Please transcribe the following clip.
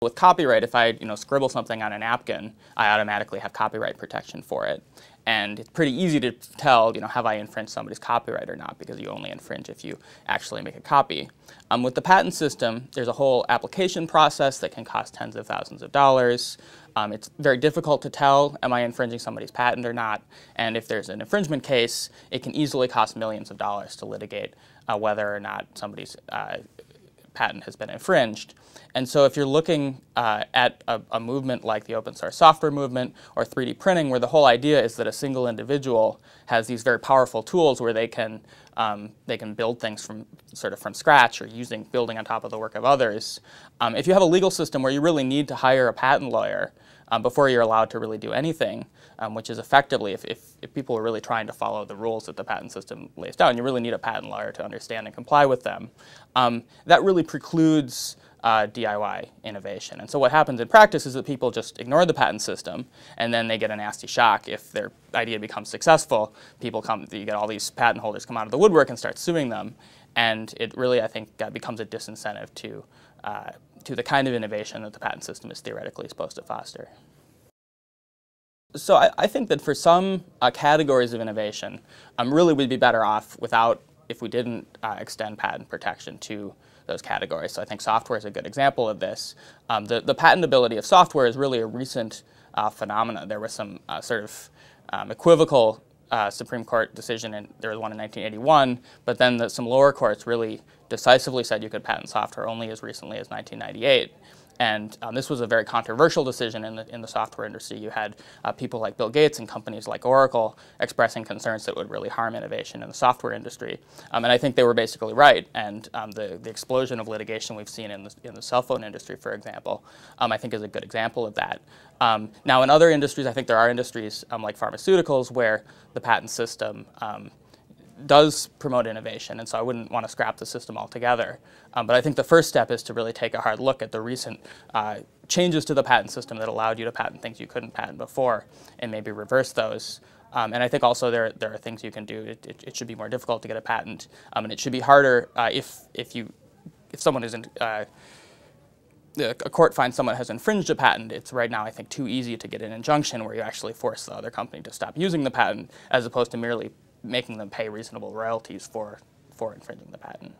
With copyright, if I you know, scribble something on a napkin, I automatically have copyright protection for it. And it's pretty easy to tell, you know, have I infringed somebody's copyright or not, because you only infringe if you actually make a copy. Um, with the patent system, there's a whole application process that can cost tens of thousands of dollars. Um, it's very difficult to tell, am I infringing somebody's patent or not? And if there's an infringement case, it can easily cost millions of dollars to litigate uh, whether or not somebody's uh, patent has been infringed. And so if you're looking uh, at a, a, movement like the open source software movement or 3D printing, where the whole idea is that a single individual has these very powerful tools where they can, um, they can build things from sort of from scratch or using building on top of the work of others. Um, if you have a legal system where you really need to hire a patent lawyer um, before you're allowed to really do anything, um, which is effectively, if, if, if, people are really trying to follow the rules that the patent system lays down, you really need a patent lawyer to understand and comply with them. Um, that really precludes uh, DIY innovation. And so what happens in practice is that people just ignore the patent system, and then they get a nasty shock if their idea becomes successful. People come, you get all these patent holders come out of the woodwork and start suing them, and it really, I think, uh, becomes a disincentive to uh, to the kind of innovation that the patent system is theoretically supposed to foster. So I, I think that for some uh, categories of innovation, um, really we'd be better off without, if we didn't uh, extend patent protection to those categories. So I think software is a good example of this. Um, the, the patentability of software is really a recent uh, phenomena. There was some uh, sort of um, equivocal uh, Supreme Court decision, and there was one in 1981, but then the, some lower courts really decisively said you could patent software only as recently as 1998. And um, this was a very controversial decision in the, in the software industry. You had uh, people like Bill Gates and companies like Oracle expressing concerns that would really harm innovation in the software industry. Um, and I think they were basically right. And um, the, the explosion of litigation we've seen in the, in the cell phone industry, for example, um, I think is a good example of that. Um, now, in other industries, I think there are industries um, like pharmaceuticals where the patent system does promote innovation, and so I wouldn't want to scrap the system altogether. Um, but I think the first step is to really take a hard look at the recent uh, changes to the patent system that allowed you to patent things you couldn't patent before, and maybe reverse those. Um, and I think also there, there are things you can do. It, it, it should be more difficult to get a patent, um, and it should be harder uh, if, if, you, if someone isn't uh, a court finds someone has infringed a patent, it's right now, I think, too easy to get an injunction where you actually force the other company to stop using the patent, as opposed to merely making them pay reasonable royalties for, for infringing the patent.